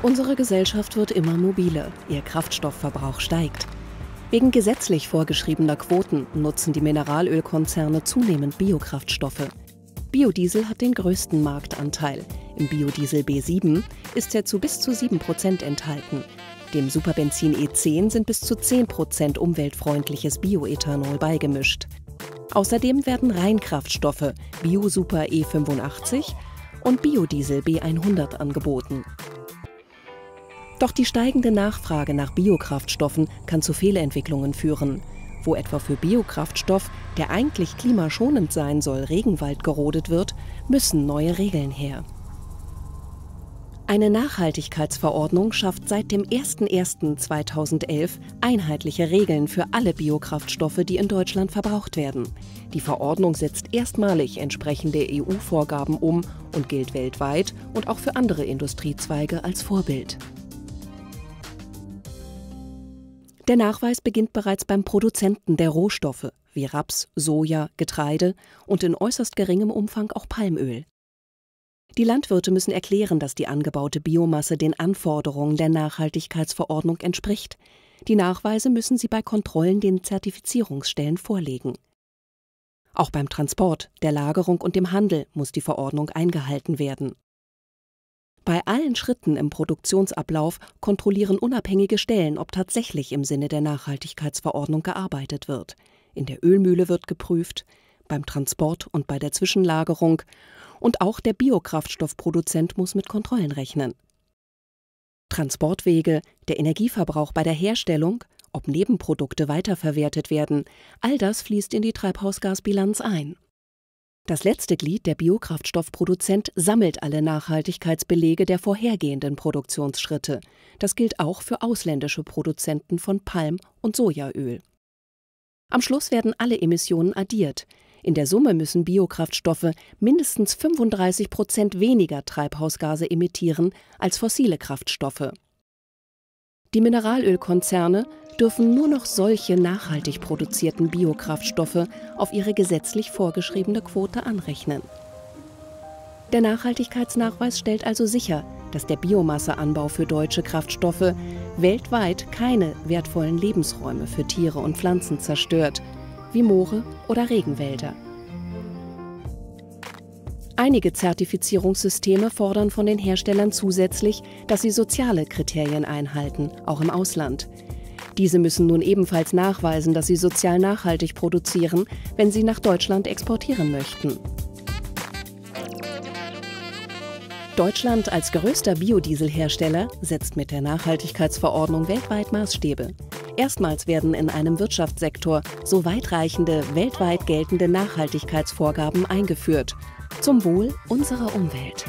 Unsere Gesellschaft wird immer mobiler, ihr Kraftstoffverbrauch steigt. Wegen gesetzlich vorgeschriebener Quoten nutzen die Mineralölkonzerne zunehmend Biokraftstoffe. Biodiesel hat den größten Marktanteil. Im Biodiesel B7 ist er zu bis zu 7% enthalten. Dem Superbenzin E10 sind bis zu 10% umweltfreundliches Bioethanol beigemischt. Außerdem werden Reinkraftstoffe Biosuper E85 und Biodiesel B100 angeboten. Doch die steigende Nachfrage nach Biokraftstoffen kann zu Fehlentwicklungen führen. Wo etwa für Biokraftstoff, der eigentlich klimaschonend sein soll, Regenwald gerodet wird, müssen neue Regeln her. Eine Nachhaltigkeitsverordnung schafft seit dem 01.01.2011 einheitliche Regeln für alle Biokraftstoffe, die in Deutschland verbraucht werden. Die Verordnung setzt erstmalig entsprechende EU-Vorgaben um und gilt weltweit und auch für andere Industriezweige als Vorbild. Der Nachweis beginnt bereits beim Produzenten der Rohstoffe wie Raps, Soja, Getreide und in äußerst geringem Umfang auch Palmöl. Die Landwirte müssen erklären, dass die angebaute Biomasse den Anforderungen der Nachhaltigkeitsverordnung entspricht. Die Nachweise müssen sie bei Kontrollen den Zertifizierungsstellen vorlegen. Auch beim Transport, der Lagerung und dem Handel muss die Verordnung eingehalten werden. Bei allen Schritten im Produktionsablauf kontrollieren unabhängige Stellen, ob tatsächlich im Sinne der Nachhaltigkeitsverordnung gearbeitet wird. In der Ölmühle wird geprüft, beim Transport und bei der Zwischenlagerung, und auch der Biokraftstoffproduzent muss mit Kontrollen rechnen. Transportwege, der Energieverbrauch bei der Herstellung, ob Nebenprodukte weiterverwertet werden, all das fließt in die Treibhausgasbilanz ein. Das letzte Glied, der Biokraftstoffproduzent, sammelt alle Nachhaltigkeitsbelege der vorhergehenden Produktionsschritte. Das gilt auch für ausländische Produzenten von Palm- und Sojaöl. Am Schluss werden alle Emissionen addiert. In der Summe müssen Biokraftstoffe mindestens 35 Prozent weniger Treibhausgase emittieren als fossile Kraftstoffe. Die Mineralölkonzerne dürfen nur noch solche nachhaltig produzierten Biokraftstoffe auf ihre gesetzlich vorgeschriebene Quote anrechnen. Der Nachhaltigkeitsnachweis stellt also sicher, dass der Biomasseanbau für deutsche Kraftstoffe weltweit keine wertvollen Lebensräume für Tiere und Pflanzen zerstört, wie Moore oder Regenwälder. Einige Zertifizierungssysteme fordern von den Herstellern zusätzlich, dass sie soziale Kriterien einhalten, auch im Ausland. Diese müssen nun ebenfalls nachweisen, dass sie sozial nachhaltig produzieren, wenn sie nach Deutschland exportieren möchten. Deutschland als größter Biodieselhersteller setzt mit der Nachhaltigkeitsverordnung weltweit Maßstäbe. Erstmals werden in einem Wirtschaftssektor so weitreichende, weltweit geltende Nachhaltigkeitsvorgaben eingeführt zum Wohl unserer Umwelt.